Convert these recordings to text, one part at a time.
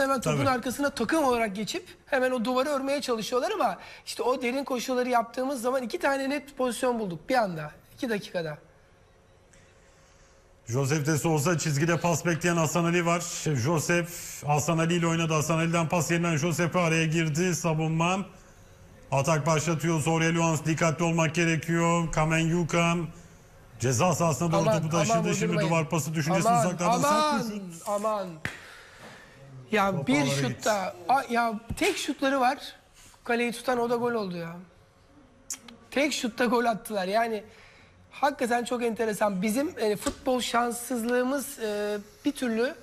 anda hemen topun Tabii. arkasına takım olarak geçip hemen o duvarı örmeye çalışıyorlar ama işte o derin koşuları yaptığımız zaman iki tane net pozisyon bulduk bir anda. iki dakikada. Joseph de Souza çizgide pas bekleyen Hasan Ali var. Joseph Hasan Ali ile oynadı. Hasan Ali'den pas yerinden Joseph araya girdi. Savunma. Atak başlatıyor. Zorya Luans dikkatli olmak gerekiyor. Kamen Yukan ceza sahasına doğru topu taşıdı. Şimdi vurdurmayın. duvar pası düşüncesi aman, sert aman, aman. Ya bir ağlara şutta a- ya tek şutları var. Kaleyi tutan o da gol oldu ya. Tek şutta gol attılar. Yani hakikaten çok enteresan. Bizim e, futbol şanssızlığımız e, bir türlü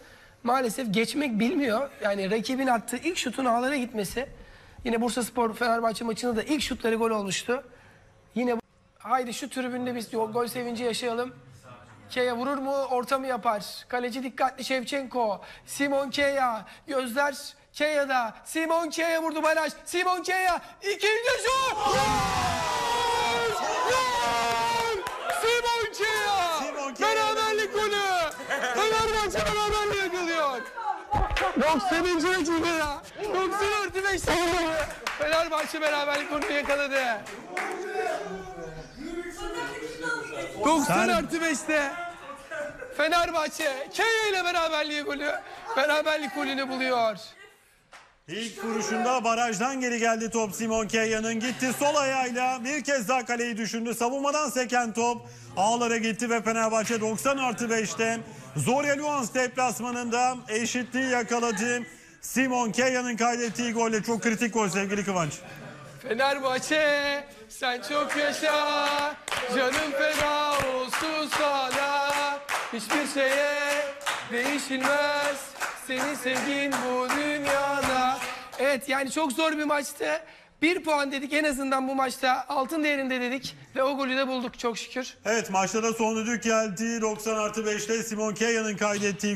maalesef geçmek bilmiyor. Yani rakibin attığı ilk şutun ağlara gitmesi. Yine Bursaspor Fenerbahçe maçında da ilk şutları gol olmuştu. Yine bu- haydi şu tribünde biz gol sevinci yaşayalım. Keya vurur mu? Orta mı yapar? Kaleci dikkatli Şevçenko. Simon Keya. Gözler Keya'da. Simon Keya vurdu baraj. Simon Keya. İkinci şut. Gol! Gol! Simon Keya. Beraberlik golü. Fenerbahçe beraberliği yakalıyor. 90. dakikada. 90 artı 5 sayılı. Fenerbahçe beraberlik golünü yakaladı. 90 Sen- artı 5'te Fenerbahçe Kaya ile beraberliği golü beraberlik golünü buluyor. İlk vuruşunda barajdan geri geldi top Simon Keya'nın gitti sol ayağıyla bir kez daha kaleyi düşündü. Savunmadan seken top ağlara gitti ve Fenerbahçe 90 artı 5'te Zorya Luans deplasmanında eşitliği yakaladı. Simon Keya'nın kaydettiği golle çok kritik gol sevgili Kıvanç. Fenerbahçe sen çok yaşa canım feda hiçbir şeye değişilmez seni sevdiğin bu dünyada. Evet yani çok zor bir maçtı. Bir puan dedik en azından bu maçta altın değerinde dedik ve o golü de bulduk çok şükür. Evet maçta da son düdük geldi 90 artı 5'te Simon Keya'nın kaydettiği gol.